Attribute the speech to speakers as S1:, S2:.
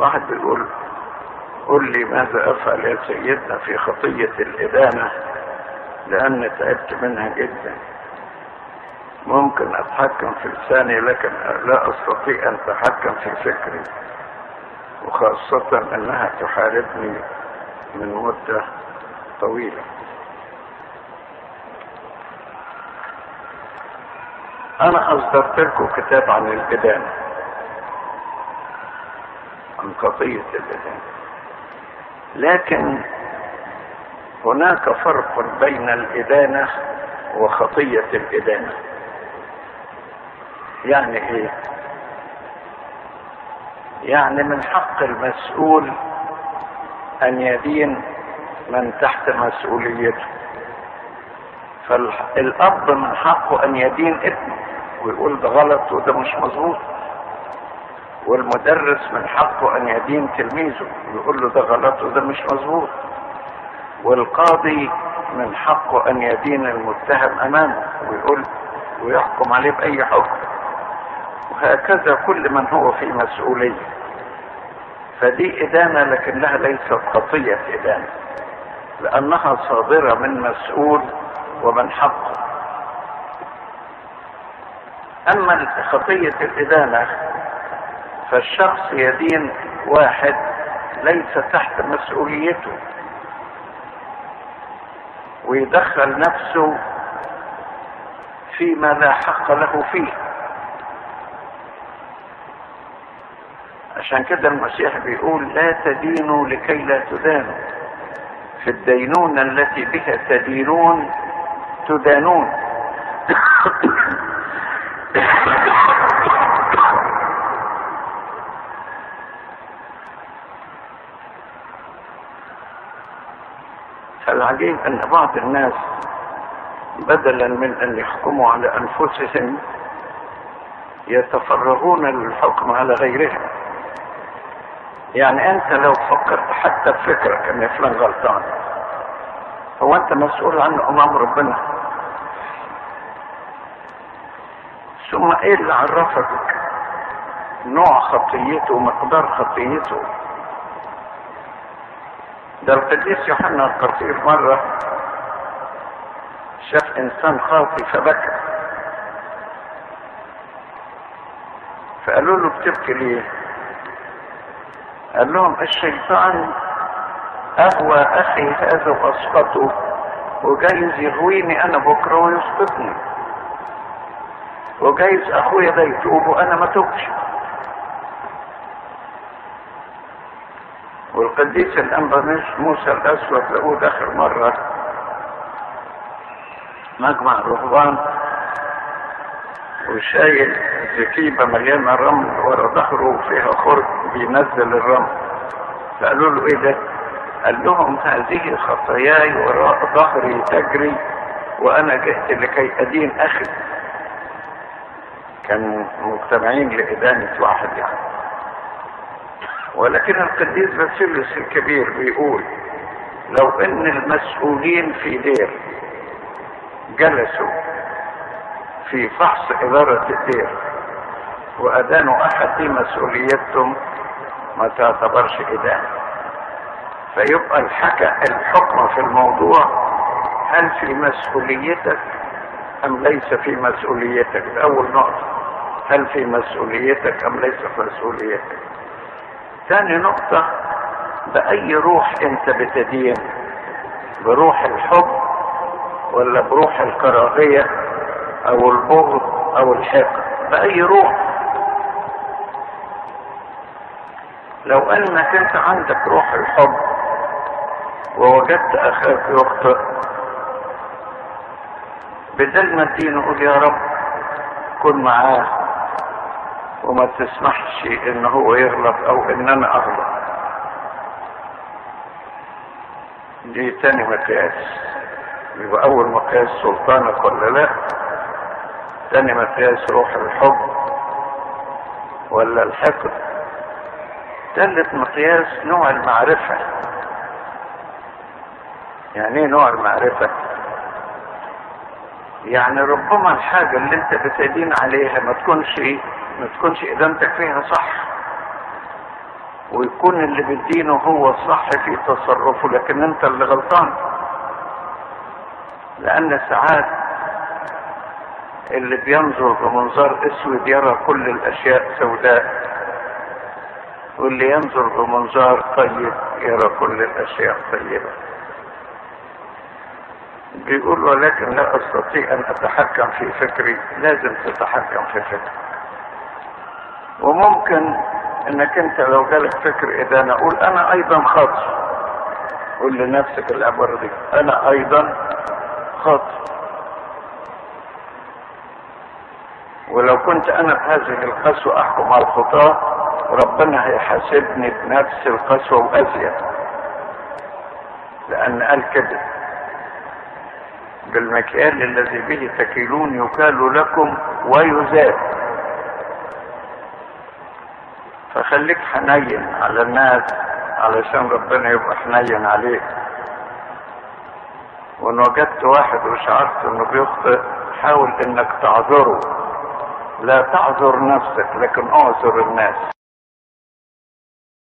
S1: واحد بيقول قل لي ماذا أفعل يا سيدنا في خطية الادانة لأن تعبت منها جدا. ممكن أتحكم في لساني لكن لا أستطيع أن أتحكم في فكري. وخاصة إنها تحاربني من مدة طويلة. أنا أصدرت لكم كتاب عن الادانة عن قضية الادانة لكن هناك فرق بين الإدانة وخطية الإدانة. يعني إيه؟ يعني من حق المسؤول أن يدين من تحت مسؤوليته. فالأب من حقه أن يدين ابنه ويقول ده غلط وده مش مظبوط. والمدرس من حقه أن يدين تلميذه ويقول له ده غلط وده مش مظبوط. والقاضي من حقه أن يدين المتهم أمامه ويقول ويحكم عليه بأي حكم. وهكذا كل من هو في مسؤولية. فدي إدانة لكن لها ليست خطيه إدانة لأنها صادرة من مسؤول ومن حقه. أما خطيه الإدانة فالشخص يدين واحد ليس تحت مسؤوليته. ويدخل نفسه فيما لا حق له فيه. عشان كده المسيح بيقول لا تدينوا لكي لا تدانوا. في الدينونة التي بها تدينون تدانون. فالعجيب أن بعض الناس بدلا من أن يحكموا على أنفسهم يتفرغون للحكم على غيرهم. يعني أنت لو فكرت حتى بفكرك أن فلان غلطان هو أنت مسؤول عنه أمام ربنا. ثم إيه اللي عرفك؟ نوع خطيته ومقدار خطيته. ده القديس يوحنا القصير مرة. شاف انسان خاطي فبكى فقالوا له بتبكي ليه قال لهم الشيطان أهوى أخي هذا واسقطه وجايز يغويني أنا بكرة ويسقطني وجايز أخويا ده يتوب وأنا ما توبش. والقديس الانبا موسى الأسود لقوه داخل مرة. مجمع الرهبان وشايل زكيبة مليانة رمل ورا ظهره فيها خرج بينزل الرمل. فقالوا له إيه ده؟ قال لهم هذه خطاياي وراء ظهري تجري وأنا جئت لكي أدين أخي. كان مجتمعين لإدانة واحد يعني. ولكن القديس باسيليوس الكبير بيقول لو إن المسؤولين في دير جلسوا في فحص إدارة الدير وأدانوا أحد دي مسؤوليتهم ما تعتبرش إدانة. فيبقى الحكى الحكم في الموضوع هل في مسؤوليتك أم ليس في مسؤوليتك؟ ده أول نقطة. هل في مسؤوليتك أم ليس في مسؤوليتك؟ ثاني نقطة بأي روح أنت بتدين؟ بروح الحب ولا بروح الكراهية أو البغض أو الحقد؟ بأي روح؟ لو أنك أنت عندك روح الحب ووجدت أخاك يخطئ بدل ما تدين نقول يا رب كن معاه. وما تسمحش ان هو يغلط أو إن أنا أغلط. دي تاني مقياس. يبقى أول مقياس سلطانك ولا لا؟ تاني مقياس روح الحب ولا الحقد؟ تالت مقياس نوع المعرفة. يعني إيه نوع المعرفة؟ يعني ربما الحاجة اللي انت بتدين عليها ما تكونش ما تكونش ادانتك فيها صح. ويكون اللي بيدينه هو الصح في تصرفه لكن انت اللي غلطان. لأن ساعات اللي بينظر بمنظار أسود يرى كل الأشياء سوداء واللي ينظر بمنظار طيب يرى كل الأشياء طيبة. بيقول ولكن لا أستطيع أن أتحكم في فكري لازم تتحكم في فكرك وممكن إنك أنت لو جالك فكر إذا أنا أقول أنا أيضا خاطئ. قول لنفسك العبارة دي أنا أيضا خاطئ. ولو كنت أنا بهذه القسوة أحكم على الخطاة ربنا هيحاسبني بنفس القسوة وأزيد. لأن قال كده. بالمكيال الذي به تكيلون يكال لكم ويزاد. فخليك حنين على الناس علشان ربنا يبقى حنين عليك. وإن وجدت واحد وشعرت إنه بيخطئ حاول إنك تعذره. لا تعذر نفسك لكن اعذر الناس.